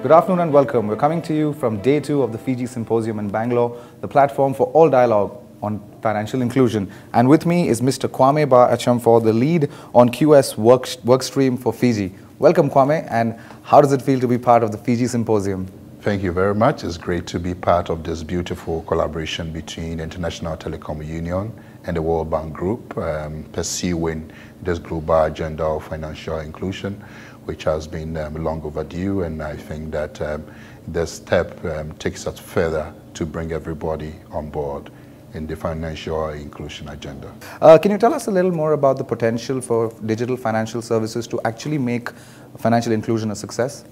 Good afternoon and welcome. We're coming to you from day two of the FIGI Symposium in Bangalore, the platform for all dialogue on financial inclusion. And with me is Mr. Kwame Baah Acheampong, the lead on QS work, workstream for FIGI. Welcome, Kwame, and how does it feel to be part of the FIGI Symposium? Thank you very much. It's great to be part of this beautiful collaboration between the International Telecom Union and the World Bank Group, um, pursuing this global agenda of financial inclusion which has been um, long overdue. And I think that um, this step um, takes us further to bring everybody on board in the financial inclusion agenda. Uh, can you tell us a little more about the potential for digital financial services to actually make financial inclusion a success?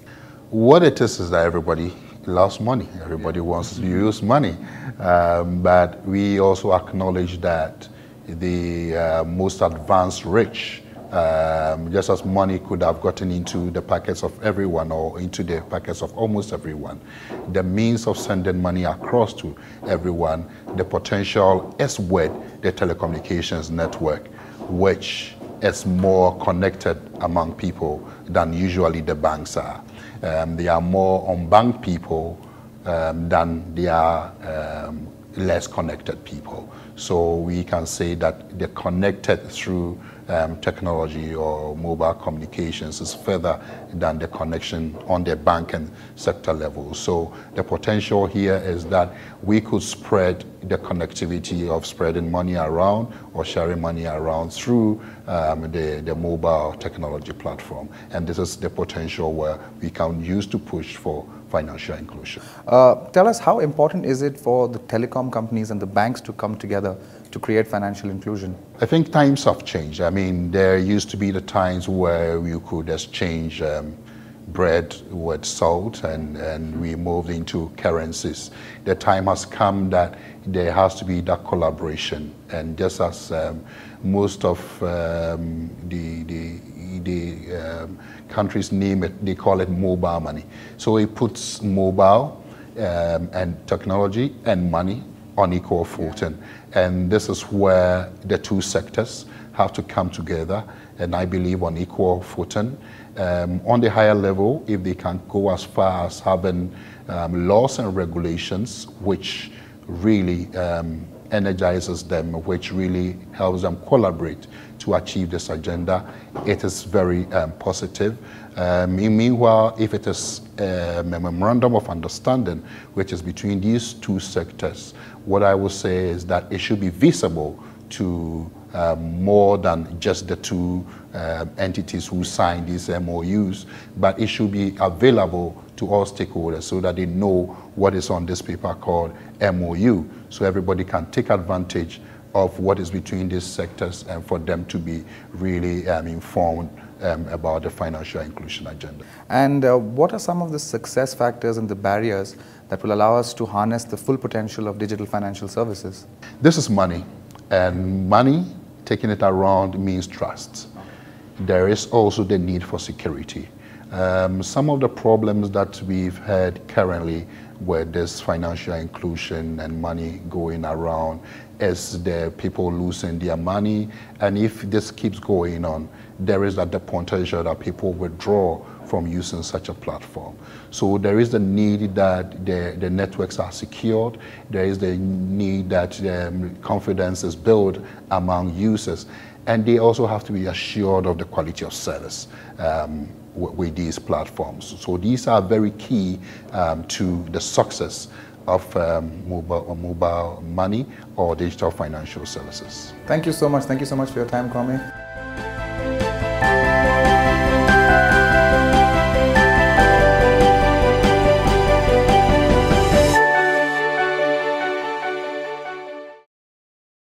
What it is is that everybody loves money. Everybody wants to use money. Um, but we also acknowledge that the uh, most advanced rich um, just as money could have gotten into the pockets of everyone or into the pockets of almost everyone. The means of sending money across to everyone, the potential is with the telecommunications network, which is more connected among people than usually the banks are. Um, they are more unbanked people um, than they are um, less connected people. So we can say that they're connected through um, technology or mobile communications is further than the connection on the banking sector level. So the potential here is that we could spread the connectivity of spreading money around or sharing money around through um, the, the mobile technology platform. And this is the potential where we can use to push for financial inclusion. Uh, tell us how important is it for the telecom companies and the banks to come together to create financial inclusion? I think times have changed. I mean, there used to be the times where you could exchange um, bread with salt and, and we moved into currencies. The time has come that there has to be that collaboration. And just as um, most of um, the, the, the um, countries name it, they call it mobile money. So it puts mobile um, and technology and money on equal footing. And this is where the two sectors have to come together, and I believe on equal footing. Um, on the higher level, if they can go as far as having um, laws and regulations which really um, energizes them, which really helps them collaborate to achieve this agenda, it is very um, positive. Um, meanwhile, if it is a memorandum of understanding, which is between these two sectors, what I would say is that it should be visible to um, more than just the two uh, entities who signed these MOUs, but it should be available to all stakeholders so that they know what is on this paper called MOU, so everybody can take advantage of what is between these sectors and for them to be really um, informed um, about the financial inclusion agenda. And uh, what are some of the success factors and the barriers that will allow us to harness the full potential of digital financial services? This is money, and money, taking it around, means trust. There is also the need for security. Um, some of the problems that we've had currently with this financial inclusion and money going around is the people losing their money. And if this keeps going on, there is that the potential that people withdraw from using such a platform. So there is the need that the, the networks are secured. There is the need that um, confidence is built among users. And they also have to be assured of the quality of service. Um, with these platforms. So these are very key um, to the success of um, mobile, mobile money or digital financial services. Thank you so much. Thank you so much for your time, Kwame.